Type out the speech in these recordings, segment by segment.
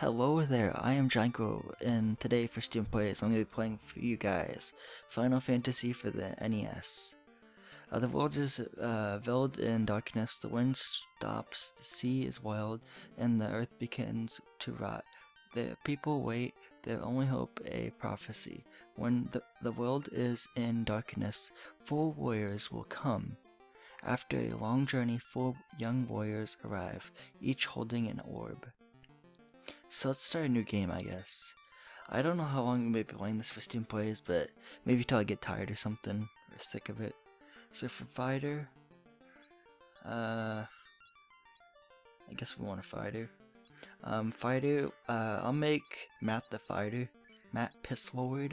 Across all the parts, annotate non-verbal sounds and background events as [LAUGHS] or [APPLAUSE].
Hello there, I am Janko, and today for Stephen Plays, I'm going to be playing for you guys Final Fantasy for the NES. Uh, the world is uh, veiled in darkness, the wind stops, the sea is wild, and the earth begins to rot. The people wait, their only hope a prophecy. When the, the world is in darkness, four warriors will come. After a long journey, four young warriors arrive, each holding an orb. So let's start a new game, I guess. I don't know how long going to be playing this for Stephen Plays, but maybe till I get tired or something, or sick of it. So for fighter, uh, I guess we want a fighter. Um, fighter, uh, I'll make Matt the fighter, Matt Pisslord.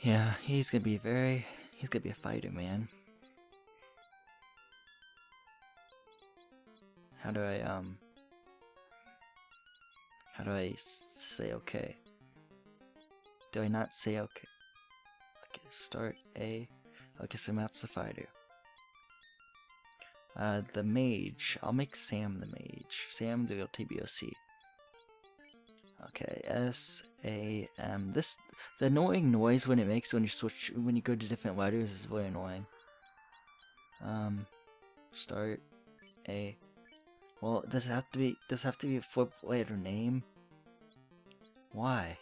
Yeah, he's gonna be very, he's gonna be a fighter, man. How do I, um, how do I say okay? Do I not say okay? Okay, start A. Okay, so that's the fighter. Uh, the mage. I'll make Sam the mage. Sam the TBOC. Okay, S A M. This the annoying noise when it makes when you switch when you go to different letters is very annoying. Um, start A. Well, does it have to be does it have to be a flip letter name? Why?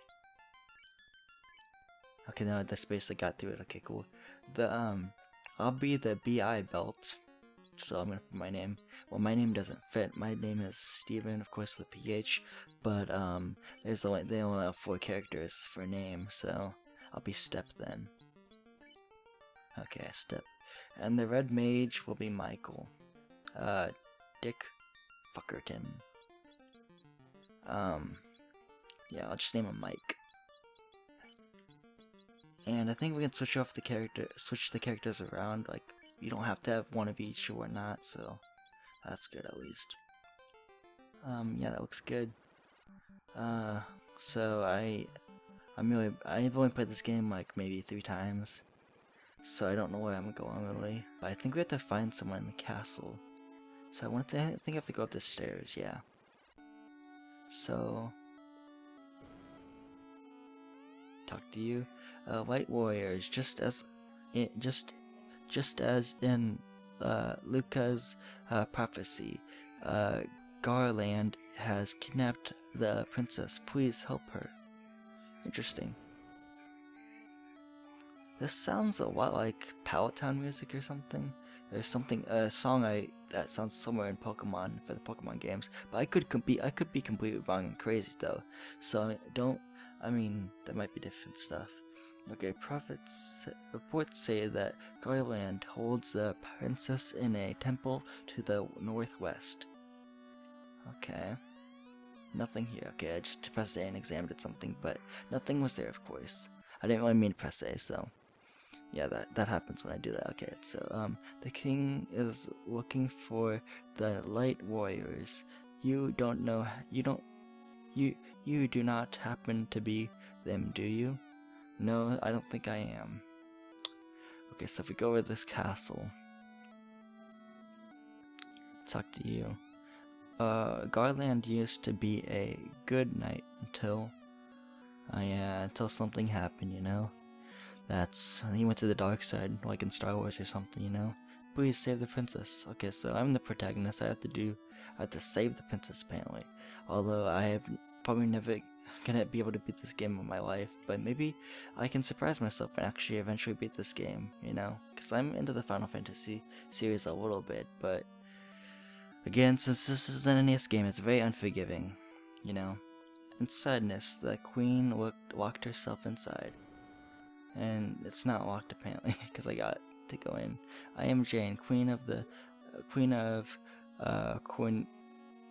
Okay, now space I got through it. Okay, cool. The um, I'll be the BI belt. So I'm gonna put my name. Well, my name doesn't fit. My name is Steven, of course, with a PH. But um, there's only they only have four characters for name, so I'll be Step then. Okay, Step. And the red mage will be Michael. Uh, Dick Fuckerton. Um, yeah, I'll just name him Mike. And I think we can switch off the character, switch the characters around. Like you don't have to have one of each or whatnot, so that's good at least. Um, yeah, that looks good. Uh, so I, I'm really, I've only played this game like maybe three times, so I don't know where I'm going really. But I think we have to find someone in the castle. So I to, I think I have to go up the stairs. Yeah. So talk to you. Uh, White Warriors, just as it just just as in uh, Luca's uh, prophecy, uh, Garland has kidnapped the princess. Please help her. Interesting. This sounds a lot like Pallet Town music or something. There's something a song I that sounds somewhere in Pokemon for the Pokemon games, but I could be I could be completely wrong and crazy though. So don't I mean, that might be different stuff. Okay, prophets reports say that Garland holds the princess in a temple to the northwest. Okay. Nothing here. Okay, I just pressed A and examined something, but nothing was there, of course. I didn't really mean to press A, so yeah, that that happens when I do that. Okay, so um, the king is looking for the light warriors. You don't know. You don't. You you do not happen to be them, do you? No, I don't think I am. Okay, so if we go over this castle, talk to you. Uh, Garland used to be a good knight until, uh, yeah, until something happened, you know? That's, he went to the dark side, like in Star Wars or something, you know? Please save the princess. Okay, so I'm the protagonist, I have to do, I have to save the princess apparently. Although I have probably never gonna be able to beat this game in my life, but maybe I can surprise myself and actually eventually beat this game, you know? Because I'm into the Final Fantasy series a little bit, but again, since this is an NES game, it's very unforgiving, you know? In sadness, the queen looked, locked herself inside. And it's not locked apparently, [LAUGHS] because I got to go in. I am Jane, queen of the, uh, queen of, uh, Queen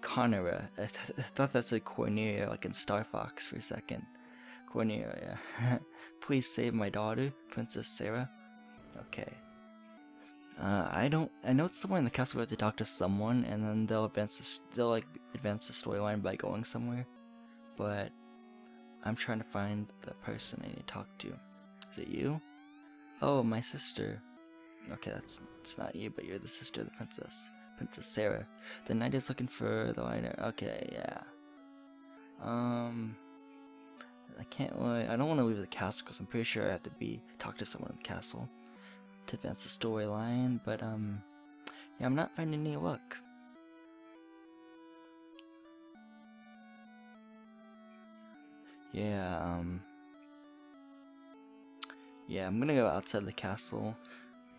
Coneria. I, [LAUGHS] th I thought that said Corneria, like in Star Fox for a second. Corneria. [LAUGHS] Please save my daughter, Princess Sarah. Okay. Uh, I don't. I know it's somewhere in the castle we have to talk to someone, and then they'll advance. The, they'll like advance the storyline by going somewhere. But I'm trying to find the person I need to talk to. Is it you? Oh, my sister. Okay, that's it's not you, but you're the sister of the princess. Princess Sarah. The knight is looking for the liner. Okay, yeah. Um, I can't. I don't want to leave the castle because I'm pretty sure I have to be talk to someone in the castle to advance the storyline. But um, yeah, I'm not finding any luck. Yeah. Um. Yeah, I'm gonna go outside the castle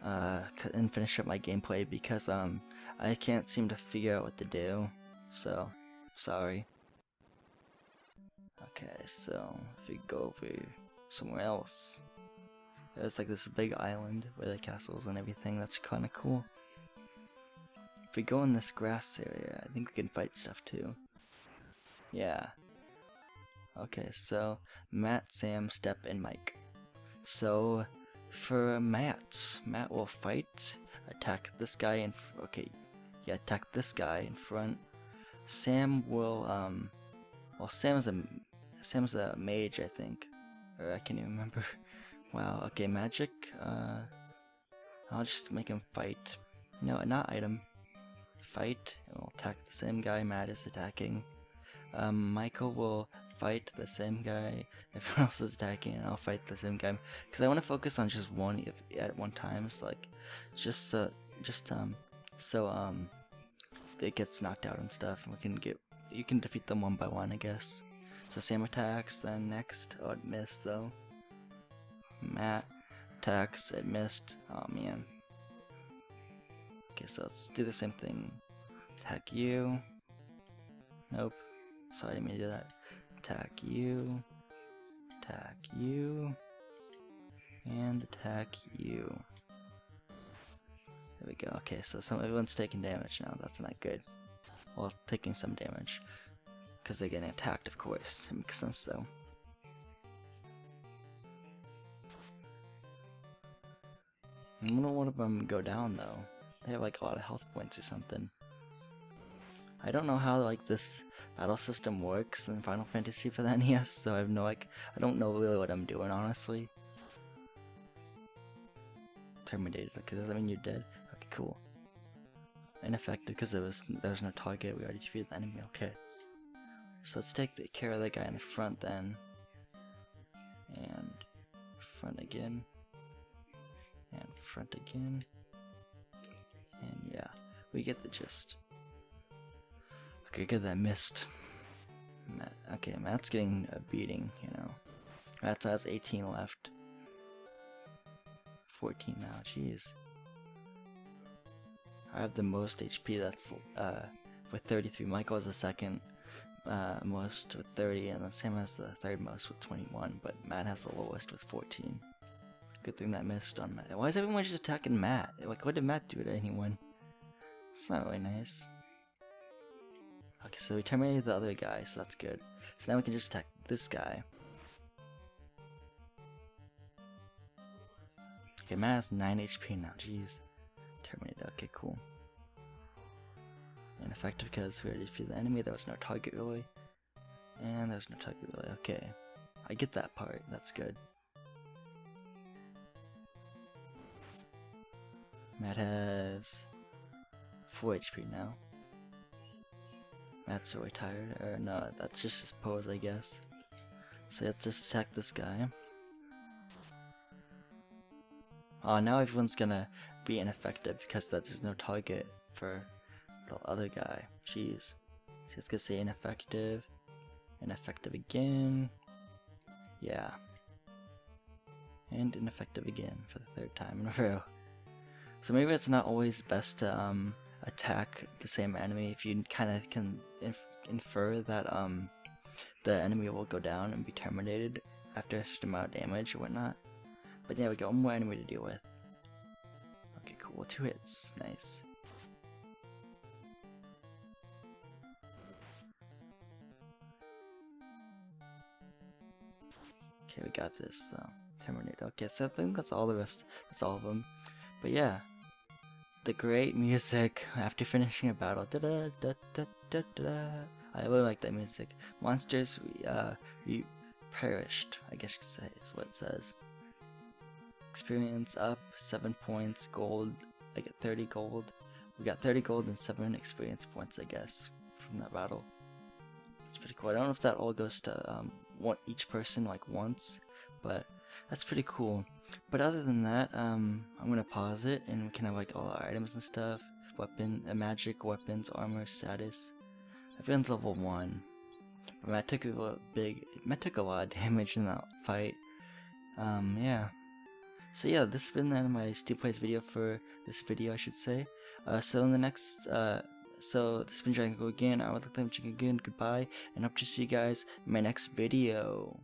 uh, and finish up my gameplay because um I can't seem to figure out what to do. So, sorry. Okay, so if we go over somewhere else, there's like this big island where the castles and everything. That's kind of cool. If we go in this grass area, I think we can fight stuff too. Yeah. Okay, so Matt, Sam, Step, and Mike. So for Matt, Matt will fight, attack this guy in. okay, yeah, attack this guy in front. Sam will um, well, Sam's a Sam's a mage, I think, or I can't even remember. [LAUGHS] Wow. Okay, magic. Uh, I'll just make him fight. No, not item. Fight. and We'll attack the same guy Matt is attacking. Um, Michael will fight the same guy. [LAUGHS] Everyone else is attacking, and I'll fight the same guy because I want to focus on just one at one time. It's like just uh, just um so um it gets knocked out and stuff, and we can get you can defeat them one by one, I guess. So Sam attacks, then next. Oh, it missed though. Matt attacks, it missed. Oh man. Okay, so let's do the same thing. Attack you. Nope. Sorry, I didn't mean to do that. Attack you. Attack you. And attack you. There we go. Okay, so some everyone's taking damage now. That's not good. Well, taking some damage. Because they're getting attacked, of course. It makes sense, though. I wonder one of them go down, though. They have, like, a lot of health points or something. I don't know how like this battle system works in Final Fantasy for the [LAUGHS] NES, so I have no like I don't know really what I'm doing honestly. Terminated. Okay, does that mean you're dead? Okay, cool. Ineffective because there was there's no target. We already defeated the enemy. Okay. So let's take care of that guy in the front then, and front again, and front again, and yeah, we get the gist. Okay, good that missed. Matt, okay, Matt's getting a beating, you know. Matt has 18 left. 14 now, jeez. I have the most HP, that's uh, with 33. Michael has the second uh, most with 30, and then Sam has the third most with 21, but Matt has the lowest with 14. Good thing that missed on Matt. Why is everyone just attacking Matt? Like, what did Matt do to anyone? It's not really nice. Okay, so we terminated the other guy, so that's good. So now we can just attack this guy. Okay, man has 9 HP now, jeez. Terminated, okay, cool. Ineffective because we already defeated the enemy, there was no target really. And there's no target really, okay. I get that part, that's good. Matt has 4 HP now. Matt's so tired. Or no, that's just his pose, I guess. So let's just attack this guy. Oh, now everyone's gonna be ineffective because that there's no target for the other guy. Jeez. So it's gonna say ineffective. Ineffective again. Yeah. And ineffective again for the third time in a row. So maybe it's not always best to um, attack the same enemy if you kind of can inf infer that um the enemy will go down and be terminated after a certain amount of damage or whatnot. But yeah, we got one more enemy to deal with. Okay, cool. Two hits. Nice. Okay, we got this. Uh, terminate. Okay, so I think that's all the rest. That's all of them. But yeah, the great music after finishing a battle. Da -da, da. I really like that music. Monsters uh, we perished, I guess you could say, is what it says. Experience up, 7 points, gold, I get 30 gold. We got 30 gold and 7 experience points, I guess, from that battle. It's pretty cool. I don't know if that all goes to um, one, each person like once, but that's pretty cool. But other than that, um, I'm gonna pause it and we can have like all our items and stuff, weapon, uh, magic, weapons, armor, status. Everyone's level one. But Matt took a big, Matt took a lot of [LAUGHS] damage in that fight. Um, yeah. So yeah, this has been the end of my Steve Plays video for this video, I should say. Uh, so in the next, uh, so this has been Dragon Go again. I would like to wish you good, goodbye, and hope to see you guys in my next video.